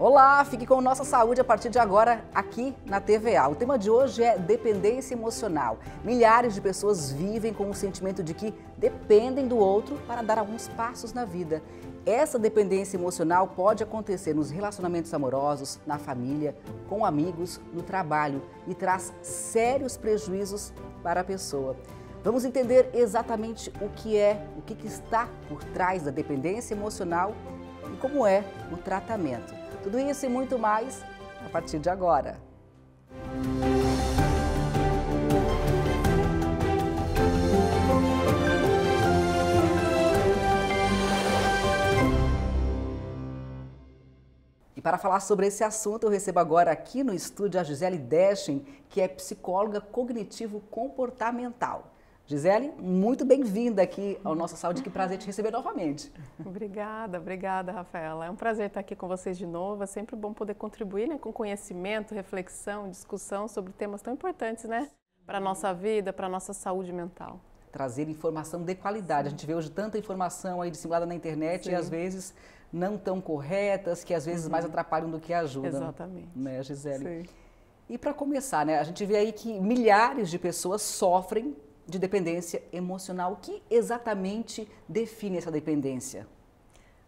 Olá, fique com Nossa Saúde a partir de agora aqui na TVA. O tema de hoje é dependência emocional. Milhares de pessoas vivem com o sentimento de que dependem do outro para dar alguns passos na vida. Essa dependência emocional pode acontecer nos relacionamentos amorosos, na família, com amigos, no trabalho e traz sérios prejuízos para a pessoa. Vamos entender exatamente o que é, o que está por trás da dependência emocional e como é o tratamento. Tudo isso e muito mais a partir de agora. E para falar sobre esse assunto, eu recebo agora aqui no estúdio a Gisele Deschen, que é psicóloga cognitivo-comportamental. Gisele, muito bem-vinda aqui ao Nossa Saúde, que prazer te receber novamente. Obrigada, obrigada, Rafaela. É um prazer estar aqui com vocês de novo. É sempre bom poder contribuir né, com conhecimento, reflexão, discussão sobre temas tão importantes, né? Para a nossa vida, para a nossa saúde mental. Trazer informação de qualidade. Sim. A gente vê hoje tanta informação aí dissimulada na internet Sim. e às vezes não tão corretas, que às vezes uhum. mais atrapalham do que ajudam. Exatamente. Né, Gisele? Sim. E para começar, né, a gente vê aí que milhares de pessoas sofrem de dependência emocional. O que exatamente define essa dependência?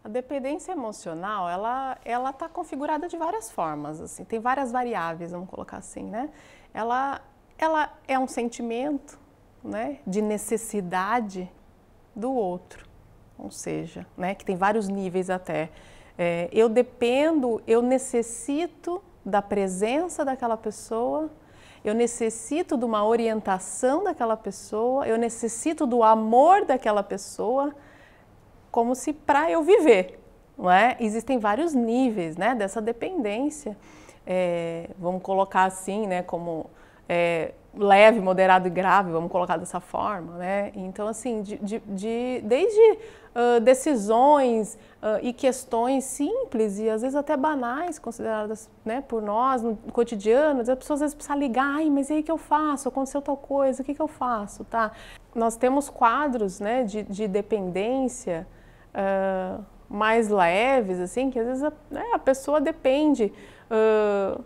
A dependência emocional, ela ela está configurada de várias formas, assim, tem várias variáveis, vamos colocar assim, né? Ela ela é um sentimento, né, de necessidade do outro, ou seja, né, que tem vários níveis até. É, eu dependo, eu necessito da presença daquela pessoa eu necessito de uma orientação daquela pessoa, eu necessito do amor daquela pessoa, como se para eu viver, não é? Existem vários níveis, né, dessa dependência. É, vamos colocar assim, né, como é, leve, moderado e grave, vamos colocar dessa forma, né? Então, assim, de, de, de desde uh, decisões uh, e questões simples e às vezes até banais consideradas né, por nós no cotidiano, as pessoas às vezes precisam ligar, ai, mas e aí que eu faço? Aconteceu tal coisa, o que, que eu faço? Tá? Nós temos quadros né, de, de dependência uh, mais leves, assim, que às vezes a, né, a pessoa depende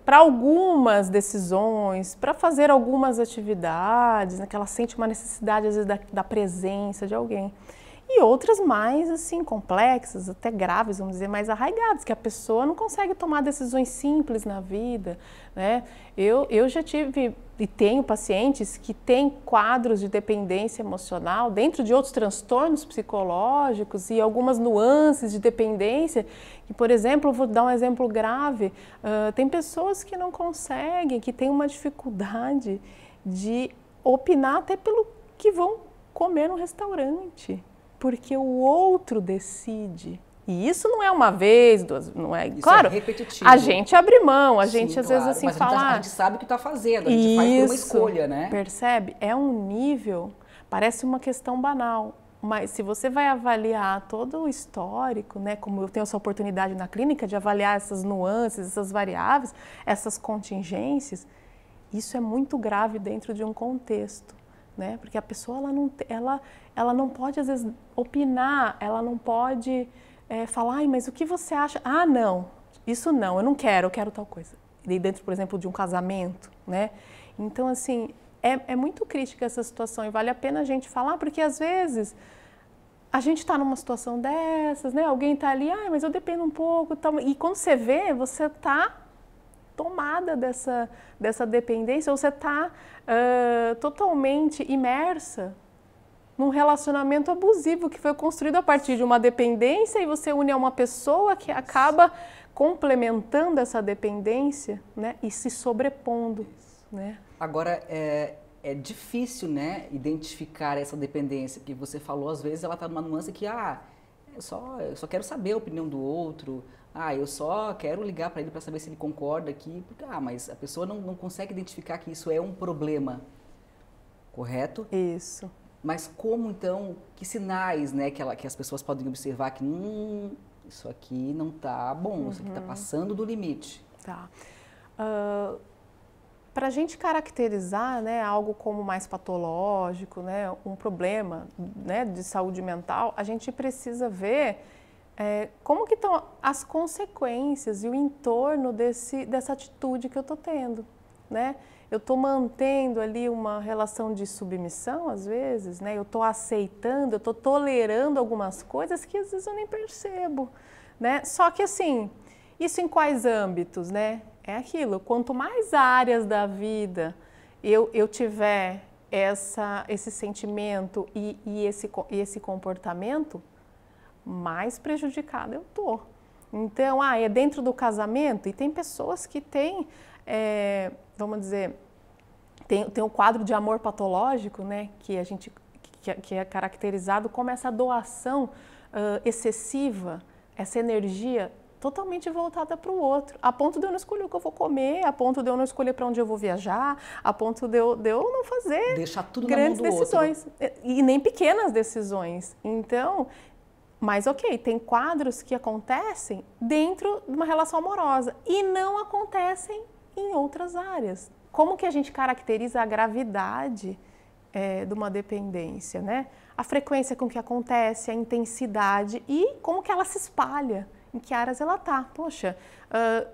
Para algumas decisões, para fazer algumas atividades, né, que ela sente uma necessidade, às vezes, da, da presença de alguém e outras mais assim complexas, até graves, vamos dizer, mais arraigadas, que a pessoa não consegue tomar decisões simples na vida, né? Eu, eu já tive e tenho pacientes que têm quadros de dependência emocional dentro de outros transtornos psicológicos e algumas nuances de dependência, que, por exemplo, vou dar um exemplo grave, uh, tem pessoas que não conseguem, que têm uma dificuldade de opinar até pelo que vão comer no restaurante porque o outro decide. E isso não é uma vez, duas, não é. Isso claro, é repetitivo. a gente abre mão, a gente Sim, às claro, vezes assim mas fala. A gente, a gente sabe o que está fazendo, a gente isso, faz uma escolha, né? Percebe? É um nível, parece uma questão banal, mas se você vai avaliar todo o histórico, né, como eu tenho essa oportunidade na clínica de avaliar essas nuances, essas variáveis, essas contingências, isso é muito grave dentro de um contexto né? Porque a pessoa ela não, ela, ela não pode às vezes opinar, ela não pode é, falar, Ai, mas o que você acha? Ah, não, isso não, eu não quero, eu quero tal coisa. E dentro, por exemplo, de um casamento, né? Então, assim, é, é muito crítica essa situação e vale a pena a gente falar, porque às vezes a gente está numa situação dessas, né? Alguém está ali, ah, mas eu dependo um pouco, e quando você vê, você está tomada dessa, dessa dependência, ou você está uh, totalmente imersa num relacionamento abusivo que foi construído a partir de uma dependência e você une a uma pessoa que acaba complementando essa dependência né, e se sobrepondo. Né? Agora, é, é difícil né, identificar essa dependência, porque você falou, às vezes ela está numa nuance que, ah, eu só, eu só quero saber a opinião do outro, ah, eu só quero ligar para ele para saber se ele concorda aqui, porque, ah, mas a pessoa não, não consegue identificar que isso é um problema, correto? Isso. Mas como então, que sinais, né, que, ela, que as pessoas podem observar que, hum, isso aqui não está bom, uhum. isso aqui está passando do limite? Tá. Uh, para a gente caracterizar né, algo como mais patológico, né, um problema né, de saúde mental, a gente precisa ver é, como que estão as consequências e o entorno desse, dessa atitude que eu estou tendo, né? Eu estou mantendo ali uma relação de submissão, às vezes, né? Eu estou aceitando, eu estou tolerando algumas coisas que às vezes eu nem percebo, né? Só que assim, isso em quais âmbitos, né? É aquilo, quanto mais áreas da vida eu, eu tiver essa, esse sentimento e, e, esse, esse comportamento, mais prejudicada eu tô. Então, ah, é dentro do casamento e tem pessoas que têm, é, vamos dizer, tem, tem um quadro de amor patológico, né, que a gente que, que é caracterizado como essa doação uh, excessiva, essa energia totalmente voltada para o outro, a ponto de eu não escolher o que eu vou comer, a ponto de eu não escolher para onde eu vou viajar, a ponto de eu, de eu não fazer Deixar tudo grandes decisões outro. e nem pequenas decisões. Então, mas ok, tem quadros que acontecem dentro de uma relação amorosa e não acontecem em outras áreas. Como que a gente caracteriza a gravidade é, de uma dependência, né? A frequência com que acontece, a intensidade e como que ela se espalha em que áreas ela está. Poxa, uh,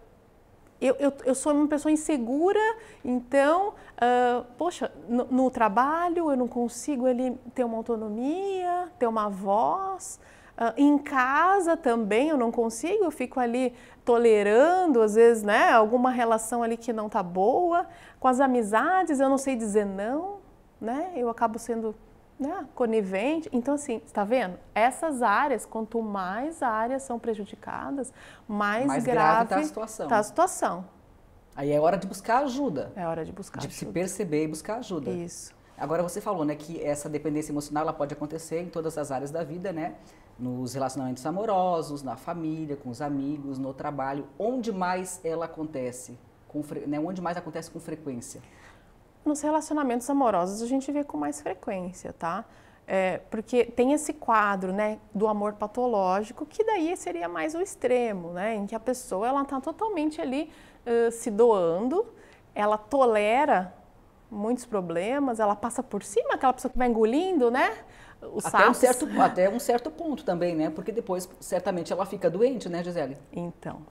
eu, eu, eu, sou uma pessoa insegura, então, uh, poxa, no, no, trabalho eu não consigo ali ter uma autonomia, ter uma voz. Uh, em casa também eu não consigo, eu fico ali tolerando, às vezes, né, alguma relação ali que não tá boa. Com as amizades eu não sei dizer não, né? Eu acabo sendo né, conivente. Então, assim, está vendo? Essas áreas, quanto mais áreas são prejudicadas, mais, mais grave está a situação. Tá a situação. Aí é hora de buscar ajuda. É hora de buscar de ajuda. se perceber e buscar ajuda. Isso. Agora você falou, né, que essa dependência emocional ela pode acontecer em todas as áreas da vida, né? Nos relacionamentos amorosos, na família, com os amigos, no trabalho. Onde mais ela acontece? Com, né, onde mais acontece com frequência? Nos relacionamentos amorosos a gente vê com mais frequência, tá? É, porque tem esse quadro, né, do amor patológico, que daí seria mais o extremo, né, em que a pessoa ela está totalmente ali uh, se doando, ela tolera muitos problemas, ela passa por cima, aquela pessoa que vai engolindo, né? Os até, um certo, até um certo ponto também, né? Porque depois certamente ela fica doente, né, Gisele? Então,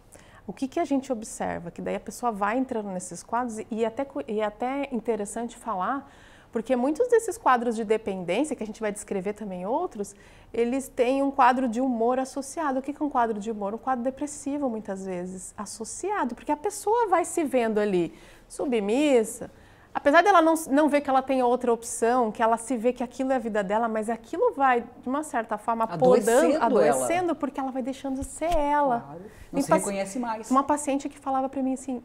o que, que a gente observa? Que daí a pessoa vai entrando nesses quadros e até, e até interessante falar, porque muitos desses quadros de dependência, que a gente vai descrever também outros, eles têm um quadro de humor associado. O que é um quadro de humor? Um quadro depressivo, muitas vezes, associado, porque a pessoa vai se vendo ali submissa, apesar dela não, não ver que ela tem outra opção, que ela se vê que aquilo é a vida dela, mas aquilo vai, de uma certa forma, adoecendo podando, adoecendo, ela. porque ela vai deixando de ser ela. Claro. Não se reconhece mais. Uma paciente que falava para mim assim,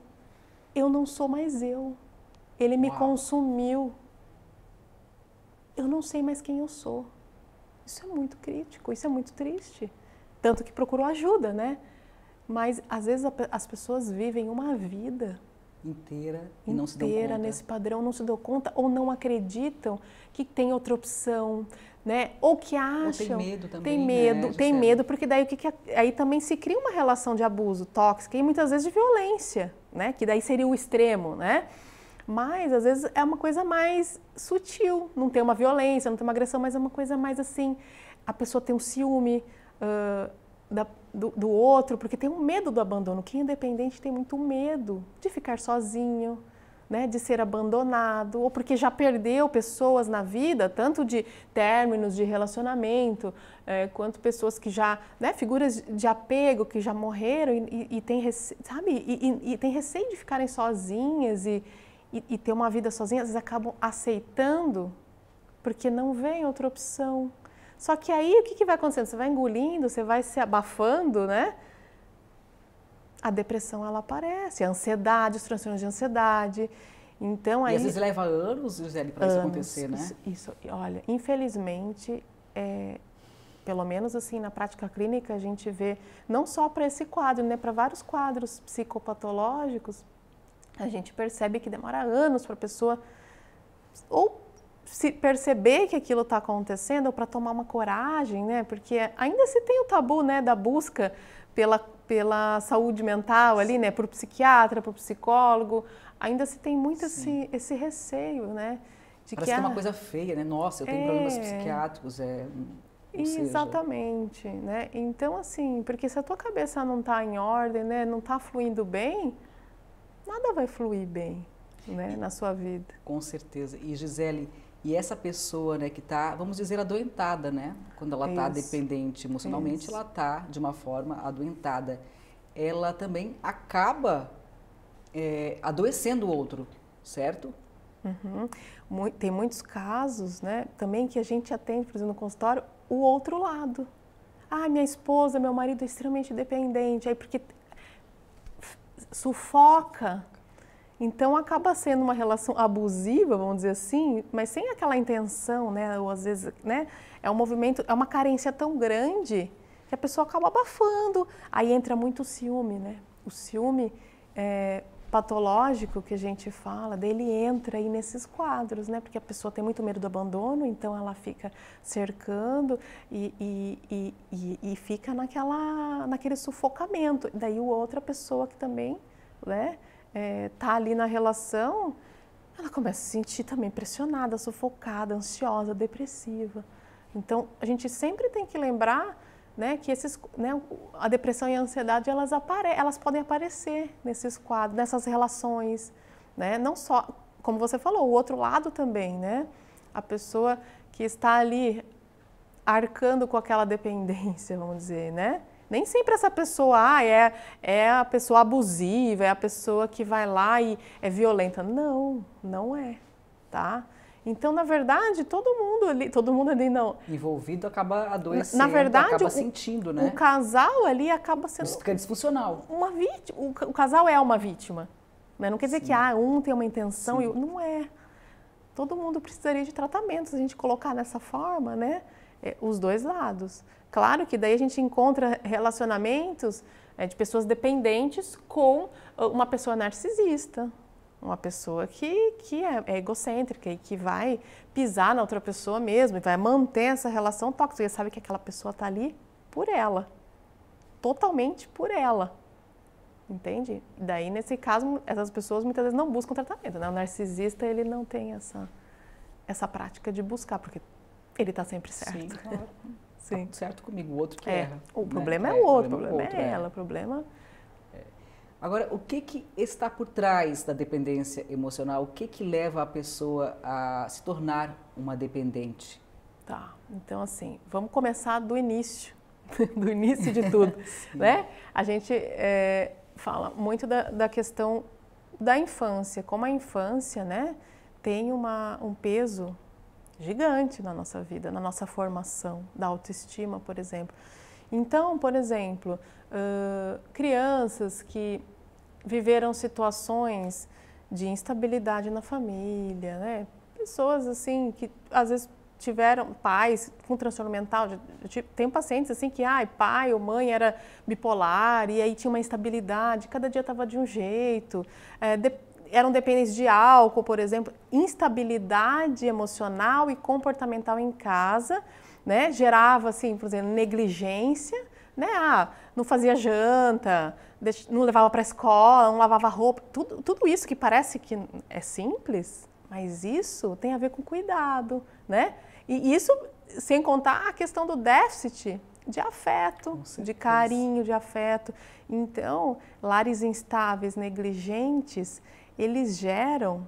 eu não sou mais eu. Ele me Uau. consumiu. Eu não sei mais quem eu sou. Isso é muito crítico, isso é muito triste. Tanto que procurou ajuda, né? Mas às vezes as pessoas vivem uma vida inteira e não se dão conta. nesse padrão, não se dão conta ou não acreditam que tem outra opção, né? Ou que acham. Ou tem medo também. Tem medo, né, tem medo, porque daí o que, que aí também se cria uma relação de abuso tóxica e muitas vezes de violência, né? Que daí seria o extremo, né? Mas às vezes é uma coisa mais sutil, não tem uma violência, não tem uma agressão, mas é uma coisa mais assim. A pessoa tem um ciúme. Uh, da, do, do, outro, porque tem um medo do abandono. Quem é independente tem muito medo de ficar sozinho, né, de ser abandonado, ou porque já perdeu pessoas na vida, tanto de términos de relacionamento, é, quanto pessoas que já, né, figuras de apego que já morreram e, e, e tem, sabe, e, e, tem receio de ficarem sozinhas e, e ter uma vida sozinhas, às vezes acabam aceitando porque não vem outra opção, só que aí o que, que vai acontecendo? Você vai engolindo, você vai se abafando, né? A depressão ela aparece, a ansiedade, os transtornos de ansiedade. Então aí. E às vezes leva anos, Gisele, para isso acontecer, né? Isso, isso, olha, infelizmente, é, pelo menos assim na prática clínica a gente vê não só para esse quadro, né, para vários quadros psicopatológicos, a gente percebe que demora anos para a pessoa ou se perceber que aquilo está acontecendo ou para tomar uma coragem, né? Porque ainda se tem o tabu, né, da busca pela, pela saúde mental ali, né, para o psiquiatra, para o psicólogo, ainda se tem muito esse, esse receio, né? De Parece que, é uma coisa feia, né? Nossa, eu tenho é... problemas psiquiátricos, é... Exatamente, seja... né? Então, assim, porque se a tua cabeça não está em ordem, né, não está fluindo bem, nada vai fluir bem, né, na sua vida. Com certeza. E Gisele, e essa pessoa, né, que está, vamos dizer, adoentada, né? Quando ela está dependente emocionalmente, Isso. ela está de uma forma adoentada. Ela também acaba é, adoecendo o outro, certo? Uhum. Tem muitos casos, né, também que a gente atende, por exemplo, no consultório, o outro lado. Ah, minha esposa, meu marido é extremamente dependente, aí porque sufoca. Então acaba sendo uma relação abusiva, vamos dizer assim, mas sem aquela intenção, né? Ou às vezes, né? É um movimento, é uma carência tão grande que a pessoa acaba abafando. Aí entra muito o ciúme, né? O ciúme é, patológico que a gente fala, dele entra aí nesses quadros, né? Porque a pessoa tem muito medo do abandono, então ela fica cercando e, e, e, e fica naquela, naquele sufocamento. Daí outra pessoa que também, né, é, tá ali na relação, ela começa a se sentir também pressionada, sufocada, ansiosa, depressiva. Então a gente sempre tem que lembrar né, que esses, né, a depressão e a ansiedade elas, apare elas podem aparecer nesses quadros, nessas relações, né, não só, como você falou, o outro lado também, né, a pessoa que está ali arcando com aquela dependência, vamos dizer, né, nem sempre essa pessoa ah, é, é a pessoa abusiva, é a pessoa que vai lá e é violenta. Não, não é, tá? Então, na verdade, todo mundo ali, todo mundo ali não. Envolvido acaba adoecendo, na verdade, acaba o, sentindo, né? O casal ali acaba sendo. Isso fica disfuncional. Uma vítima. O, o, casal é uma vítima. Né? Não quer dizer Sim. que ah, um tem uma intenção Sim. e não é. Todo mundo precisaria de tratamento, se a gente colocar nessa forma, né? É, os dois lados. Claro que daí a gente encontra relacionamentos é, de pessoas dependentes com uma pessoa narcisista, uma pessoa que, que é, é, egocêntrica e que vai pisar na outra pessoa mesmo e vai manter essa relação tóxica. E sabe que aquela pessoa está ali por ela, totalmente por ela. Entende? Daí, nesse caso, essas pessoas muitas vezes não buscam tratamento. Né? O narcisista, ele não tem essa, essa prática de buscar, porque ele está sempre certo. Sim, claro. Sim. Tá certo comigo, o outro que é. erra. O né? problema né? é, o outro, o problema, o problema é, é ela, o problema Agora, o que, que está por trás da dependência emocional? O que, que leva a pessoa a se tornar uma dependente? Tá, então assim, vamos começar do início, do início de tudo, né? A gente é, fala muito da, da, questão da infância, como a infância, né, tem uma, um peso gigante na nossa vida, na nossa formação, da autoestima, por exemplo. Então, por exemplo, uh, crianças que viveram situações de instabilidade na família, né? Pessoas assim que às vezes tiveram pais com transtorno mental. Tem pacientes assim que, ai, pai ou mãe era bipolar e aí tinha uma instabilidade, cada dia estava de um jeito. É, de, eram dependentes de álcool, por exemplo, instabilidade emocional e comportamental em casa, né? Gerava assim, por exemplo, negligência, né? Ah, não fazia janta, não levava para a escola, não lavava roupa, tudo, tudo isso que parece que é simples, mas isso tem a ver com cuidado, né? E isso sem contar a questão do déficit de afeto, de carinho, de afeto. Então, lares instáveis, negligentes, eles geram,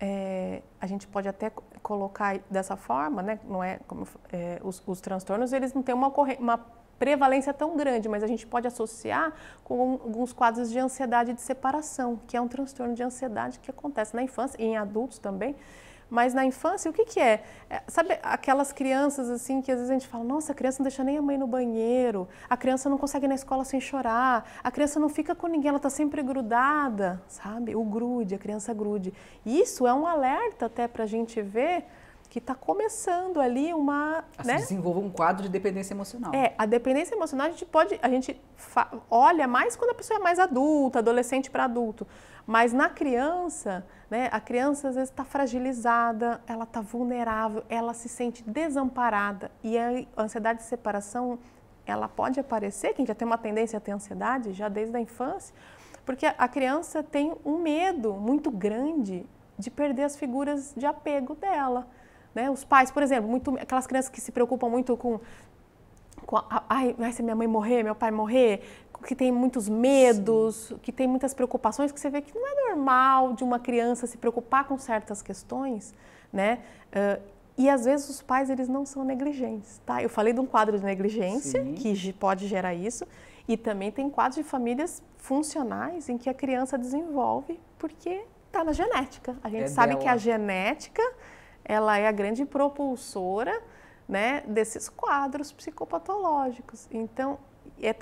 é, a gente pode até colocar dessa forma, né? Não é como é, os, os transtornos, eles não têm uma, uma prevalência tão grande, mas a gente pode associar com alguns quadros de ansiedade de separação, que é um transtorno de ansiedade que acontece na infância e em adultos também. Mas na infância, o que, que é? é? Sabe aquelas crianças assim que às vezes a gente fala, nossa, a criança não deixa nem a mãe no banheiro, a criança não consegue ir na escola sem chorar, a criança não fica com ninguém, ela está sempre grudada, sabe? O grude, a criança grude. Isso é um alerta até para a gente ver que está começando ali uma. Assim, né? desenvolva um quadro de dependência emocional. É, a dependência emocional a gente pode. A gente olha mais quando a pessoa é mais adulta, adolescente para adulto. Mas na criança, né, a criança às vezes está fragilizada, ela está vulnerável, ela se sente desamparada. E a ansiedade de separação, ela pode aparecer, quem já tem uma tendência a ter ansiedade, já desde a infância, porque a criança tem um medo muito grande de perder as figuras de apego dela. Né? Os pais, por exemplo, muito, aquelas crianças que se preocupam muito com ai, vai se minha mãe morrer, meu pai morrer, que tem muitos medos, Sim. que tem muitas preocupações, que você vê que não é normal de uma criança se preocupar com certas questões, né? Uh, e às vezes os pais eles não são negligentes, tá? Eu falei de um quadro de negligência Sim. que pode gerar isso, e também tem quadros de famílias funcionais em que a criança desenvolve porque está na genética. A gente é sabe dela. que a genética ela é a grande propulsora né, desses quadros psicopatológicos. Então, é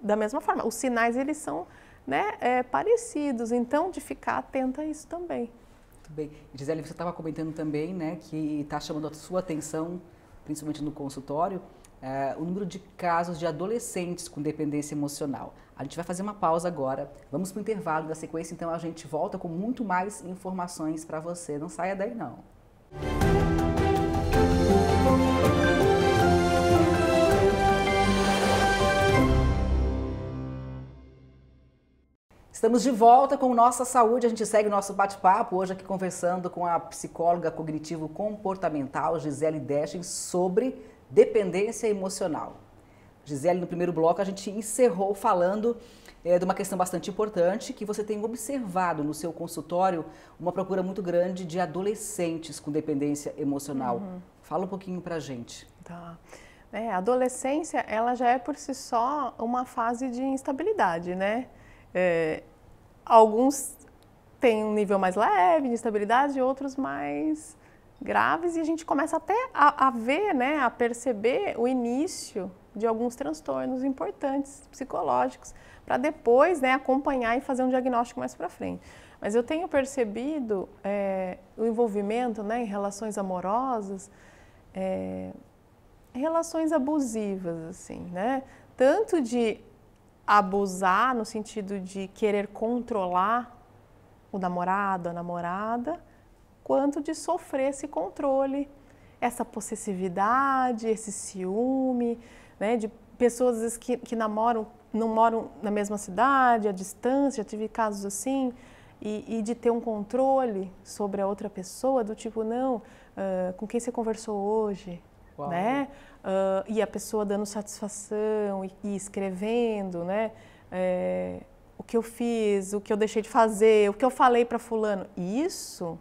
da mesma forma, os sinais eles são né, é, parecidos, então de ficar atenta a isso também. Muito bem. Gisele, você estava comentando também né, que está chamando a sua atenção, principalmente no consultório, é, o número de casos de adolescentes com dependência emocional. A gente vai fazer uma pausa agora, vamos para o intervalo da sequência, então a gente volta com muito mais informações para você. Não saia daí não. Estamos de volta com Nossa Saúde. A gente segue o nosso bate-papo hoje aqui conversando com a psicóloga cognitivo-comportamental Gisele Deschen sobre dependência emocional. Gisele, no primeiro bloco a gente encerrou falando é, de uma questão bastante importante que você tem observado no seu consultório uma procura muito grande de adolescentes com dependência emocional. Uhum. Fala um pouquinho pra gente. Tá. É, a adolescência, ela já é por si só uma fase de instabilidade, né? É, alguns têm um nível mais leve de instabilidade, outros mais graves, e a gente começa até a, a ver, né, a perceber o início de alguns transtornos importantes psicológicos, para depois né, acompanhar e fazer um diagnóstico mais para frente. Mas eu tenho percebido é, o envolvimento né, em relações amorosas, é, relações abusivas, assim, né? Tanto de abusar no sentido de querer controlar o namorado, a namorada, quanto de sofrer esse controle, essa possessividade, esse ciúme, né, de pessoas vezes, que, que namoram, não moram na mesma cidade, à distância, já tive casos assim, e, e, de ter um controle sobre a outra pessoa, do tipo, não, uh, com quem você conversou hoje, Uau. né? Uh, e a pessoa dando satisfação e, e escrevendo, né? É, o que eu fiz, o que eu deixei de fazer, o que eu falei para fulano. Isso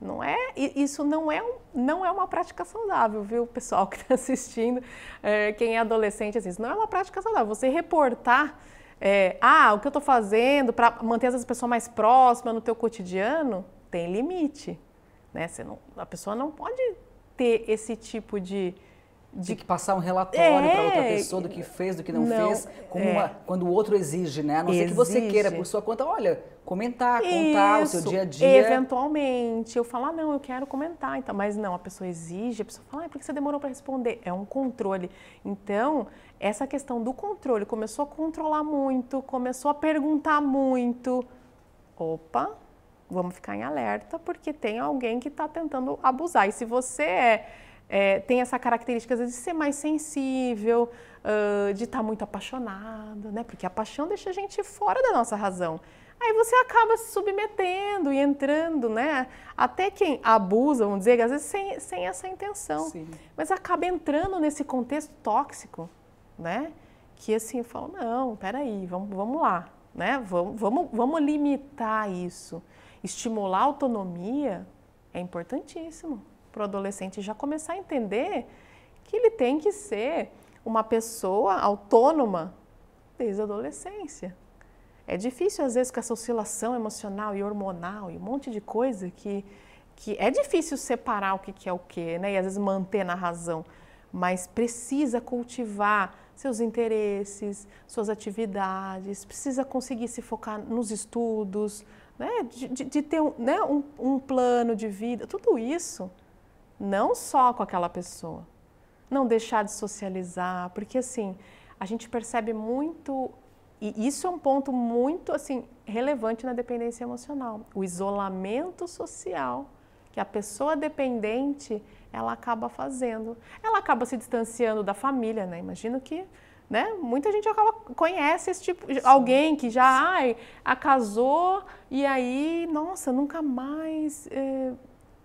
não é, isso não é, não é uma prática saudável, viu, pessoal que está assistindo, é, quem é adolescente, assim, isso não é uma prática saudável. Você reportar, é, ah, o que eu estou fazendo para manter as pessoas mais próximas no teu cotidiano, tem limite, né? Você não, a pessoa não pode ter esse tipo de, de que passar um relatório é, para outra pessoa do que fez, do que não, não fez, é. uma, quando o outro exige, né? A não exige. ser que você queira por sua conta, olha, comentar, contar Isso. o seu dia a dia. Eventualmente, eu falo, ah, não, eu quero comentar, então, mas não, a pessoa exige, a pessoa fala, ah, por que você demorou para responder? É um controle. Então, essa questão do controle começou a controlar muito, começou a perguntar muito. Opa, vamos ficar em alerta, porque tem alguém que está tentando abusar. E se você é é, tem essa característica de ser mais sensível, uh, de estar tá muito apaixonado, né? Porque a paixão deixa a gente fora da nossa razão. Aí você acaba se submetendo e entrando, né? Até quem abusa, vamos dizer, às vezes sem, sem essa intenção. Sim. Mas acaba entrando nesse contexto tóxico, né? Que assim, fala, não, peraí, vamos, vamos lá, né? Vamos, vamos, vamos limitar isso. Estimular a autonomia é importantíssimo para o adolescente já começar a entender que ele tem que ser uma pessoa autônoma desde a adolescência. É difícil, às vezes, com essa oscilação emocional e hormonal e um monte de coisa que, que é difícil separar o que, é o que, né? E às vezes manter na razão. Mas precisa cultivar seus interesses, suas atividades, precisa conseguir se focar nos estudos, né? de, de, de ter um, né? um, um plano de vida, tudo isso não só com aquela pessoa. Não deixar de socializar, porque assim, a gente percebe muito e isso é um ponto muito assim relevante na dependência emocional, o isolamento social que a pessoa dependente ela acaba fazendo. Ela acaba se distanciando da família, né? Imagino que né? Muita gente acaba, conhece esse tipo de alguém que já ai, a casou e aí, nossa, nunca mais eh,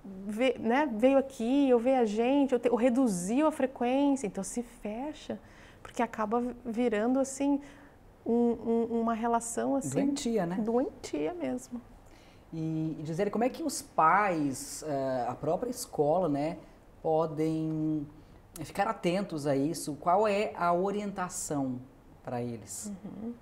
vê, né, veio aqui, ou veio a gente, ou, te, ou reduziu a frequência, então se fecha. porque acaba virando assim um, um, uma relação assim doentia, né? Doentia mesmo. E, e dizer como é que os pais, uh, a própria escola, né, podem ficar atentos a isso? Qual é a orientação para eles? Uhum.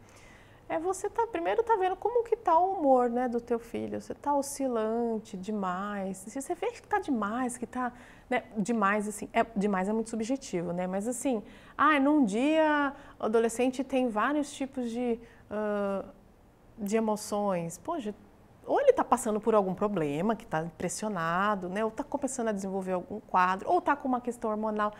É você tá primeiro tá vendo como que tá o humor, né, do teu filho. Você tá oscilante demais. Se você vê que tá demais, que tá, né, demais assim, é demais é muito subjetivo, né? Mas assim, ah, num dia o adolescente tem vários tipos de uh, de emoções. Poxa, ou ele está passando por algum problema, que está impressionado, né? ou está começando a desenvolver algum quadro, ou está com uma questão hormonal,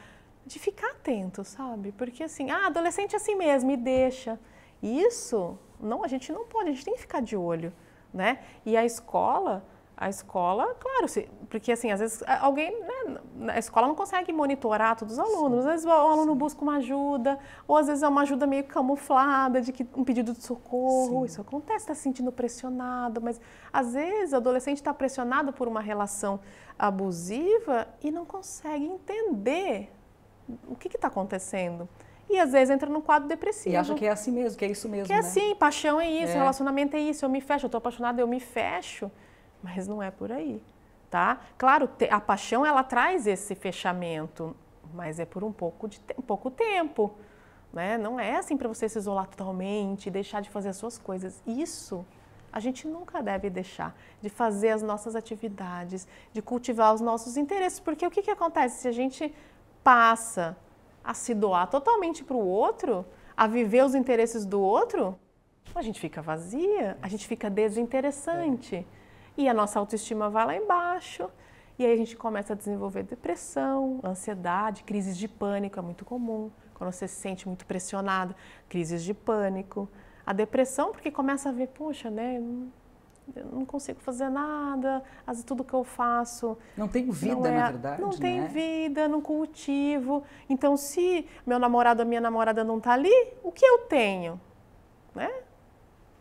de ficar atento, sabe? Porque assim, ah, adolescente é assim mesmo, e deixa. Isso, não, a gente não pode, a gente tem que ficar de olho, né? E a escola, a escola, claro, se, porque assim, às vezes alguém, né, a escola não consegue monitorar todos os alunos, às vezes o aluno busca uma ajuda, ou às vezes é uma ajuda meio camuflada, de que um pedido de socorro, Sim. isso acontece, está se sentindo pressionado, mas às vezes o adolescente está pressionado por uma relação abusiva e não consegue entender o que está acontecendo. E às vezes entra no quadro depressivo. E acha que é assim mesmo, que é isso mesmo. Que é né? assim, paixão é isso, é. relacionamento é isso, eu me fecho, eu estou apaixonada, eu me fecho. Mas não é por aí, tá? Claro, a paixão ela traz esse fechamento, mas é por um pouco de um pouco tempo. Né? Não é assim para você se isolar totalmente, deixar de fazer as suas coisas. Isso a gente nunca deve deixar de fazer as nossas atividades, de cultivar os nossos interesses, porque o que, que acontece se a gente passa a se doar totalmente para o outro, a viver os interesses do outro, a gente fica vazia, a gente fica desinteressante. E a nossa autoestima vai lá embaixo. E aí a gente começa a desenvolver depressão, ansiedade, crises de pânico, é muito comum. Quando você se sente muito pressionado, crises de pânico. A depressão, porque começa a ver, poxa, né? Eu não consigo fazer nada, às tudo que eu faço. Não tenho vida, não é, na verdade. Não né? tem vida, não cultivo. Então, se meu namorado ou minha namorada não está ali, o que eu tenho? Né?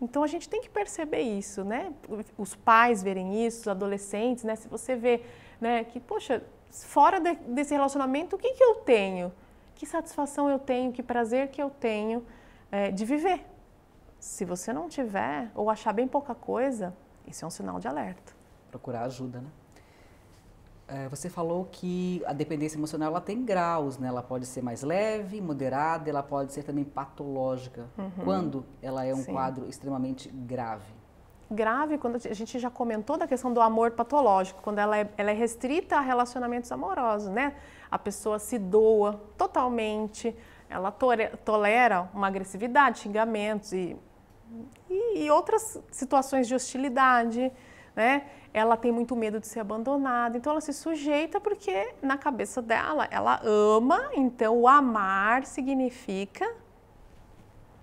Então a gente tem que perceber isso, né? Os pais verem isso, os adolescentes, né? Se você vê, né, que poxa, fora de, desse relacionamento, o que que eu tenho? Que satisfação eu tenho? Que prazer que eu tenho é, de viver? Se você não tiver ou achar bem pouca coisa, isso é um sinal de alerta. Procurar ajuda, né? É, você falou que a dependência emocional ela tem graus, né? Ela pode ser mais leve, moderada, ela pode ser também patológica. Uhum. Quando ela é um Sim. quadro extremamente grave? Grave, quando a gente já comentou da questão do amor patológico, quando ela é, ela é restrita a relacionamentos amorosos, né? A pessoa se doa totalmente, ela tolera uma agressividade, xingamentos e e, e outras situações de hostilidade, né? Ela tem muito medo de ser abandonada, então ela se sujeita porque na cabeça dela ela ama, então o amar significa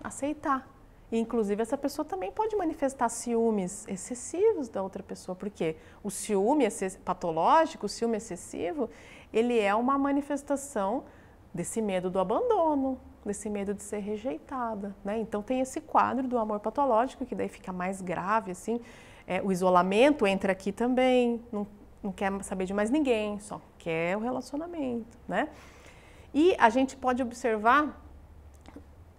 aceitar. E, inclusive, essa pessoa também pode manifestar ciúmes excessivos da outra pessoa, porque o ciúme patológico, o ciúme excessivo, ele é uma manifestação desse medo do abandono, desse medo de ser rejeitada, né? Então tem esse quadro do amor patológico que daí fica mais grave, assim. É, o isolamento entra aqui também, não, não quer saber de mais ninguém, só quer o relacionamento, né? E a gente pode observar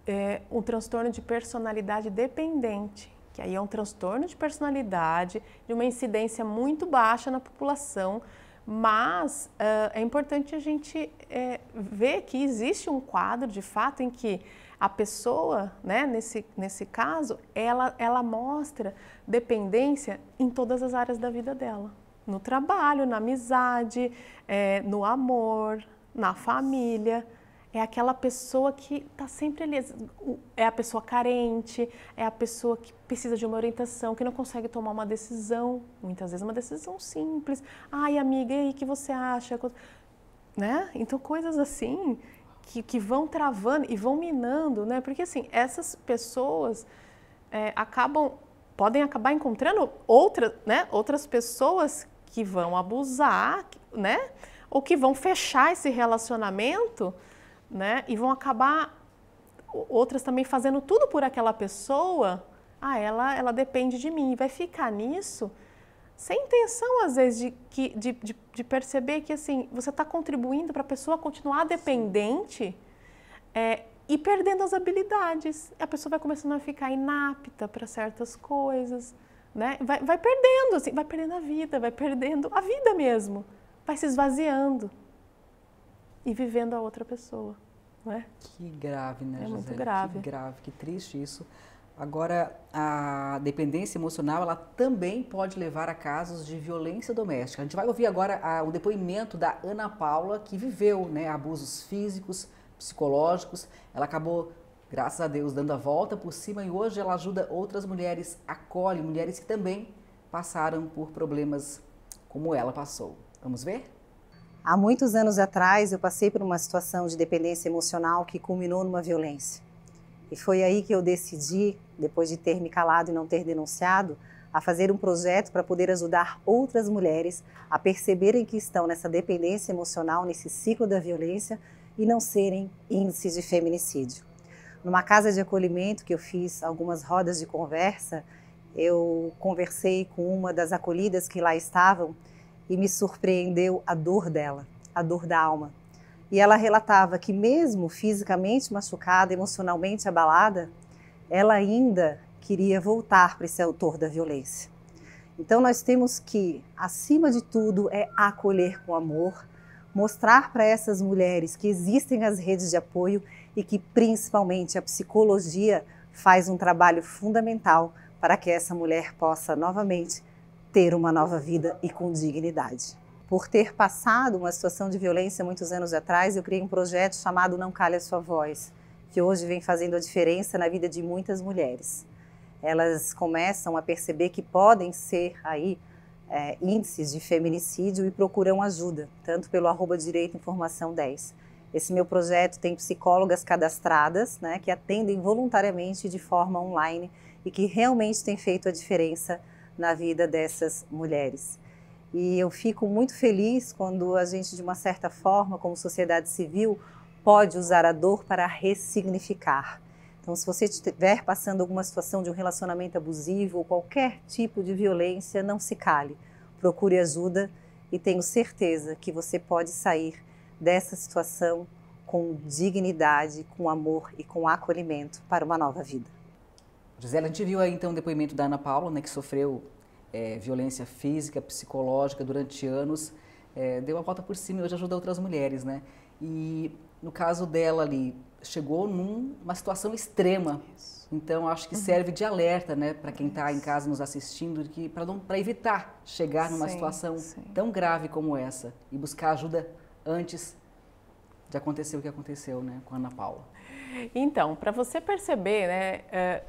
é, um transtorno de personalidade dependente, que aí é um transtorno de personalidade de uma incidência muito baixa na população, mas uh, é importante a gente é, ver que existe um quadro, de fato, em que a pessoa, né, nesse, nesse caso, ela, ela mostra dependência em todas as áreas da vida dela. No trabalho, na amizade, é, no amor, na família é aquela pessoa que está sempre ali, é a pessoa carente, é a pessoa que precisa de uma orientação, que não consegue tomar uma decisão, muitas vezes uma decisão simples. Ai, amiga, e aí, o que você acha? Né? Então, coisas assim que, que vão travando e vão minando, né? Porque, assim, essas pessoas é, acabam, podem acabar encontrando outra, né? outras pessoas que vão abusar, né? Ou que vão fechar esse relacionamento né? E vão acabar outras também fazendo tudo por aquela pessoa. Ah, ela, ela depende de mim. E vai ficar nisso sem intenção, às vezes, de, de, de, de perceber que assim, você está contribuindo para a pessoa continuar dependente é, e perdendo as habilidades. A pessoa vai começando a ficar inapta para certas coisas, né? Vai, vai perdendo, assim, vai perdendo a vida, vai perdendo a vida mesmo, vai se esvaziando e vivendo a outra pessoa, não é? Que grave, né, É Gisele? muito grave. Que grave, que triste isso. Agora, a dependência emocional, ela também pode levar a casos de violência doméstica. A gente vai ouvir agora a, o depoimento da Ana Paula, que viveu né, abusos físicos, psicológicos. Ela acabou, graças a Deus, dando a volta por cima e hoje ela ajuda outras mulheres, acolhe mulheres que também passaram por problemas como ela passou. Vamos ver? Há muitos anos atrás, eu passei por uma situação de dependência emocional que culminou numa violência. E foi aí que eu decidi, depois de ter me calado e não ter denunciado, a fazer um projeto para poder ajudar outras mulheres a perceberem que estão nessa dependência emocional, nesse ciclo da violência e não serem índices de feminicídio. Numa casa de acolhimento que eu fiz algumas rodas de conversa, eu conversei com uma das acolhidas que lá estavam e me surpreendeu a dor dela, a dor da alma. E ela relatava que, mesmo fisicamente machucada, emocionalmente abalada, ela ainda queria voltar para esse autor da violência. Então, nós temos que, acima de tudo, é acolher com amor, mostrar para essas mulheres que existem as redes de apoio e que, principalmente, a psicologia faz um trabalho fundamental para que essa mulher possa novamente ter uma nova vida e com dignidade. Por ter passado uma situação de violência muitos anos atrás, eu criei um projeto chamado Não Cale a Sua Voz, que hoje vem fazendo a diferença na vida de muitas mulheres. Elas começam a perceber que podem ser aí é, índices de feminicídio e procuram ajuda, tanto pelo arroba Direito Informação 10. Esse meu projeto tem psicólogas cadastradas, né, que atendem voluntariamente de forma online e que realmente tem feito a diferença na vida dessas mulheres. E eu fico muito feliz quando a gente, de uma certa forma, como sociedade civil, pode usar a dor para ressignificar. Então, se você estiver passando alguma situação de um relacionamento abusivo ou qualquer tipo de violência, não se cale. Procure ajuda e tenho certeza que você pode sair dessa situação com dignidade, com amor e com acolhimento para uma nova vida. Gisele, a gente viu aí então o depoimento da Ana Paula, né, que sofreu é, violência física, psicológica durante anos, é, deu a volta por cima e hoje ajuda outras mulheres, né? E no caso dela ali, chegou numa situação extrema. Então acho que serve de alerta, né, para quem está em casa nos assistindo, que para evitar chegar numa Sim, situação sim. tão grave como essa e buscar ajuda antes de acontecer o que aconteceu, né, com a Ana Paula. Então, para você perceber, né,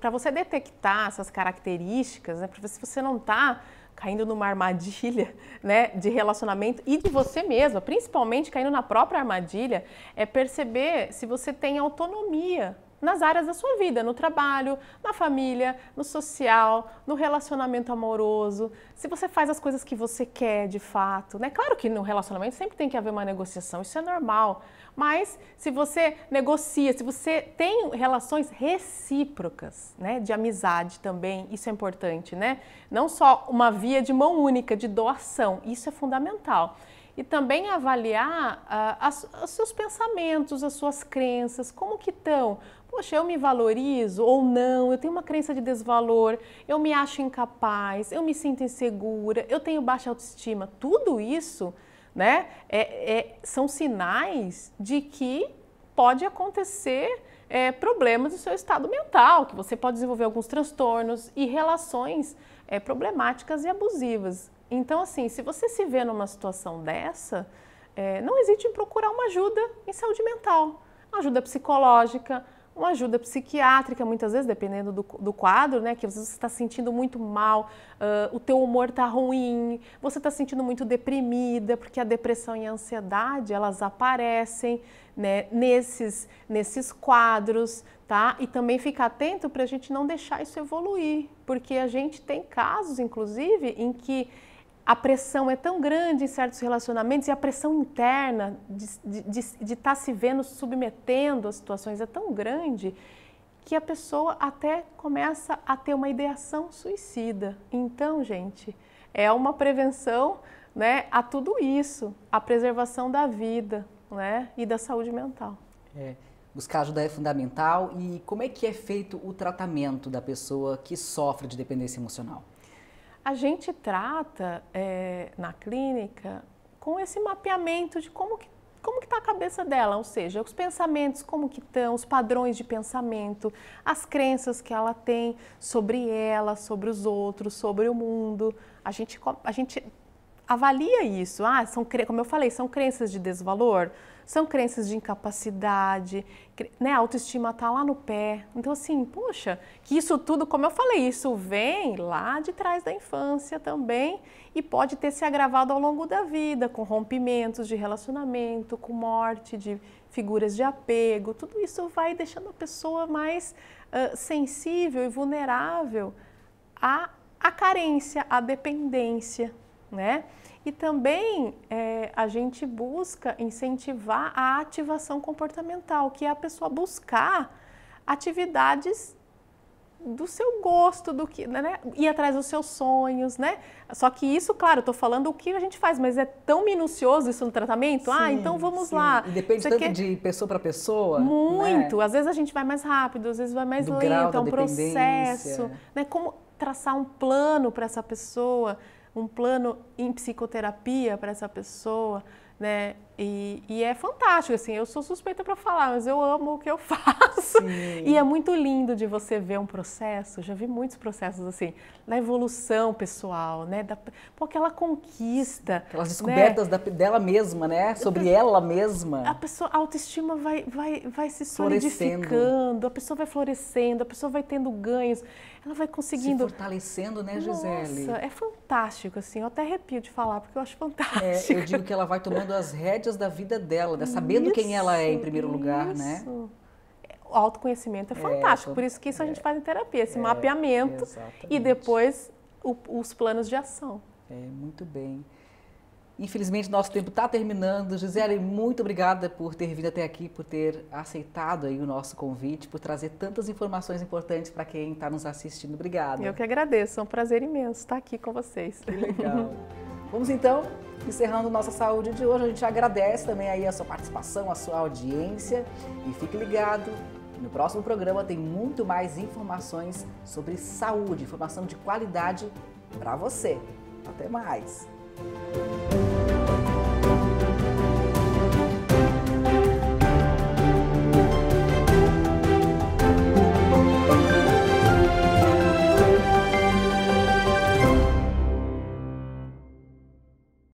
para você detectar essas características, né, para ver se você não está caindo numa armadilha né, de relacionamento e de você mesma, principalmente caindo na própria armadilha, é perceber se você tem autonomia nas áreas da sua vida, no trabalho, na família, no social, no relacionamento amoroso, se você faz as coisas que você quer de fato, né? Claro que no relacionamento sempre tem que haver uma negociação, isso é normal, mas se você negocia, se você tem relações recíprocas, né, de amizade também, isso é importante, né? Não só uma via de mão única de doação, isso é fundamental e também avaliar ah, os seus pensamentos, as suas crenças, como que estão. Poxa, eu me valorizo ou não? Eu tenho uma crença de desvalor, eu me acho incapaz, eu me sinto insegura, eu tenho baixa autoestima. Tudo isso, né, é, é, são sinais de que pode acontecer é, problemas no seu estado mental, que você pode desenvolver alguns transtornos e relações é, problemáticas e abusivas. Então, assim, se você se vê numa situação dessa, é, não hesite em procurar uma ajuda em saúde mental, ajuda psicológica, uma ajuda psiquiátrica, muitas vezes, dependendo do, do quadro, né? Que você está se sentindo muito mal, uh, o teu humor está ruim, você está se sentindo muito deprimida, porque a depressão e a ansiedade, elas aparecem né, nesses, nesses quadros, tá? E também ficar atento para a gente não deixar isso evoluir, porque a gente tem casos, inclusive, em que a pressão é tão grande em certos relacionamentos e a pressão interna de estar tá se vendo submetendo a situações é tão grande que a pessoa até começa a ter uma ideação suicida. Então, gente, é uma prevenção né, a tudo isso, a preservação da vida né, e da saúde mental. É. Buscar ajuda é fundamental. E como é que é feito o tratamento da pessoa que sofre de dependência emocional? A gente trata é, na clínica com esse mapeamento de como que como que está a cabeça dela, ou seja, os pensamentos, como que estão, os padrões de pensamento, as crenças que ela tem sobre ela, sobre os outros, sobre o mundo. A gente, a gente avalia isso. Ah, são, como eu falei, são crenças de desvalor, são crenças de incapacidade, né? A autoestima está lá no pé. Então, assim, poxa, que isso tudo, como eu falei, isso vem lá de trás da infância também e pode ter se agravado ao longo da vida, com rompimentos de relacionamento, com morte de figuras de apego. Tudo isso vai deixando a pessoa mais uh, sensível e vulnerável à, à carência, à dependência né? E também é, a gente busca incentivar a ativação comportamental, que é a pessoa buscar atividades do seu gosto, do que, né? Ir atrás dos seus sonhos, né? Só que isso, claro, eu tô falando o que a gente faz, mas é tão minucioso isso no tratamento. Ah, sim, ah, então vamos sim. lá. E depende tanto quer... de pessoa para pessoa. Muito. Né? Às vezes a gente vai mais rápido, às vezes vai mais do lento, é um processo, né? Como traçar um plano para essa pessoa um plano em psicoterapia para essa pessoa, né? E, e, é fantástico, assim, eu sou suspeita para falar, mas eu amo o que eu faço. Sim. E é muito lindo de você ver um processo, já vi muitos processos assim, da evolução pessoal, né? Da, pô, aquela conquista. Aquelas descobertas né? da, dela mesma, né? Sobre ela mesma. A pessoa, a autoestima vai, vai, vai se solidificando, a pessoa vai florescendo, a pessoa vai tendo ganhos, ela vai conseguindo. Se fortalecendo, né, Gisele? Nossa, é fantástico, assim, eu até arrepio de falar, porque eu acho fantástico. É, eu digo que ela vai tomando as rédeas da vida dela, né? sabendo isso, quem ela é em primeiro lugar, né? O autoconhecimento é, é fantástico, é, por isso que isso a gente faz em terapia, esse é, mapeamento exatamente. e depois o, os planos de ação. É, muito bem. Infelizmente, nosso tempo está terminando. Gisele, muito obrigada por ter vindo até aqui, por ter aceitado aí o nosso convite, por trazer tantas informações importantes para quem está nos assistindo. Obrigada. Eu que agradeço, é um prazer imenso estar aqui com vocês. Que legal. Vamos então encerrando nossa saúde de hoje. A gente agradece também aí a sua participação, a sua audiência e fique ligado. No próximo programa tem muito mais informações sobre saúde, informação de qualidade para você. Até mais.